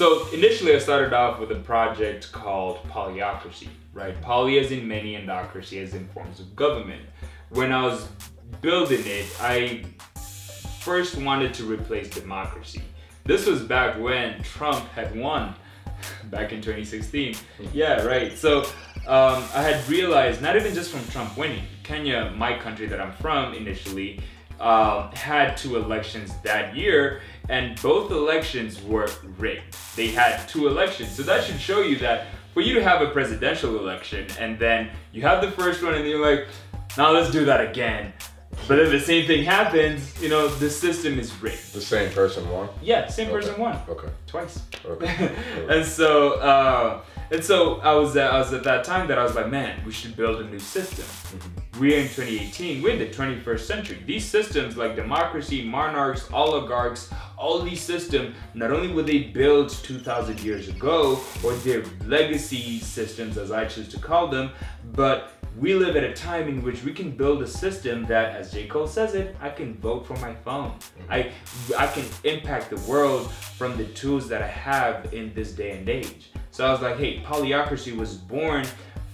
So initially I started off with a project called Polyocracy, right? Poly as in many and ocracy as in forms of government. When I was building it, I first wanted to replace democracy. This was back when Trump had won back in 2016. Yeah, right. So um, I had realized, not even just from Trump winning, Kenya, my country that I'm from initially, uh, had two elections that year, and both elections were rigged. They had two elections. So that should show you that for you to have a presidential election and then you have the first one and you're like, now let's do that again. But if the same thing happens, you know, the system is rigged. The same person won? Yeah, same okay. person won. Okay. Twice. Okay. and so, uh, and so I was, at, I was at that time that I was like, man, we should build a new system. Mm-hmm. We're in 2018, we're in the 21st century. These systems like democracy, monarchs, oligarchs, all these systems, not only were they built 2,000 years ago, or their legacy systems as I choose to call them, but we live at a time in which we can build a system that, as J. Cole says it, I can vote from my phone. Mm-hmm. I, I can impact the world from the tools that I have in this day and age. So I was like, hey, polyocracy was born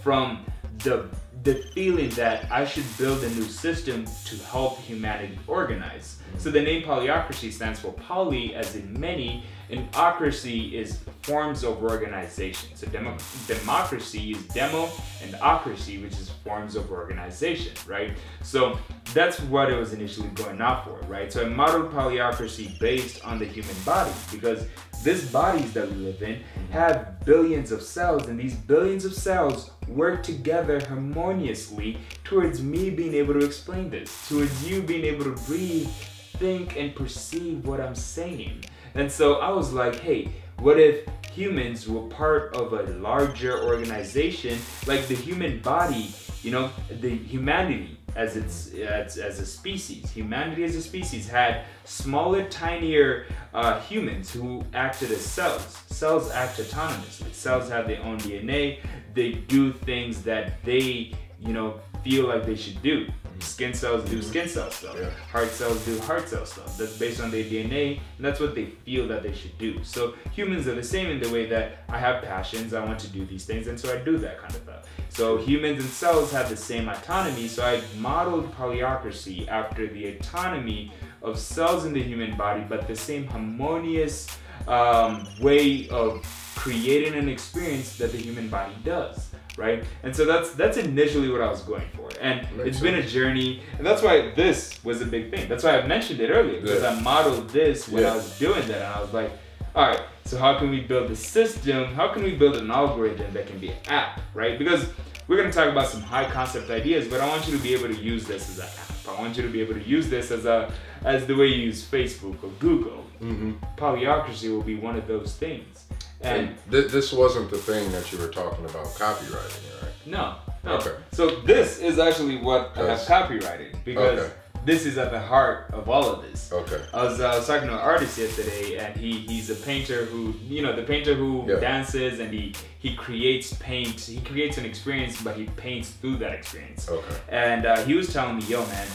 from the the feeling that I should build a new system to help humanity organize. So the name polyocracy stands for poly as in many, and ocracy is forms of organization. So demo- democracy is demo, and ocracy, which is forms of organization, right? So that's what it was initially going out for, right? So I modeled polyocracy based on the human body because these bodies that we live in have billions of cells, and these billions of cells work together harmoniously towards me being able to explain this, towards you being able to breathe, think, and perceive what I'm saying. And so I was like, hey, what if humans were part of a larger organization like the human body, you know, the humanity as its as, as a species. Humanity as a species had smaller, tinier uh, humans who acted as cells. Cells act autonomously. Cells have their own DNA. They do things that they, you know, feel like they should do. Skin cells do skin cell stuff. Yeah. Heart cells do heart cell stuff. That's based on their DNA, and that's what they feel that they should do. So humans are the same in the way that I have passions, I want to do these things, and so I do that kind of stuff. So humans and cells have the same autonomy. So I modeled polyocracy after the autonomy of cells in the human body, but the same harmonious um, way of creating an experience that the human body does right? And so that's that's initially what I was going for, and Makes it's sense. been a journey, and that's why this was a big thing. That's why I mentioned it earlier because yeah. I modeled this when yeah. I was doing that, and I was like, all right, so how can we build a system? How can we build an algorithm that can be an app, right? Because we're gonna talk about some high concept ideas, but I want you to be able to use this as an app. I want you to be able to use this as a as the way you use Facebook or Google. Mm-hmm. Polyocracy will be one of those things. And, and th- this wasn't the thing that you were talking about copyrighting, right? No. no. Okay. So this is actually what I have copyrighting because okay. This is at the heart of all of this. Okay. I was, uh, I was talking to an artist yesterday, and he he's a painter who you know the painter who yeah. dances and he he creates paint. He creates an experience, but he paints through that experience. Okay. And uh, he was telling me, yo, man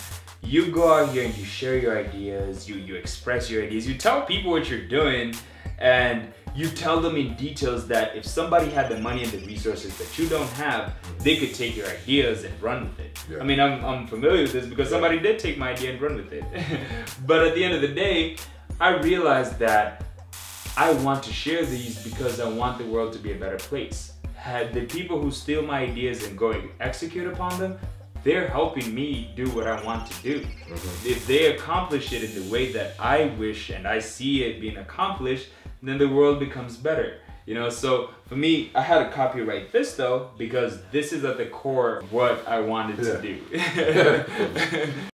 you go out here and you share your ideas, you you express your ideas, you tell people what you're doing, and you tell them in details that if somebody had the money and the resources that you don't have, they could take your ideas and run with it. Yeah. I mean, I'm, I'm familiar with this because somebody did take my idea and run with it. but at the end of the day, I realized that I want to share these because I want the world to be a better place. Had the people who steal my ideas and go execute upon them, they're helping me do what I want to do. Mm-hmm. If they accomplish it in the way that I wish and I see it being accomplished, then the world becomes better. You know, so for me, I had to copyright this though because this is at the core of what I wanted yeah. to do.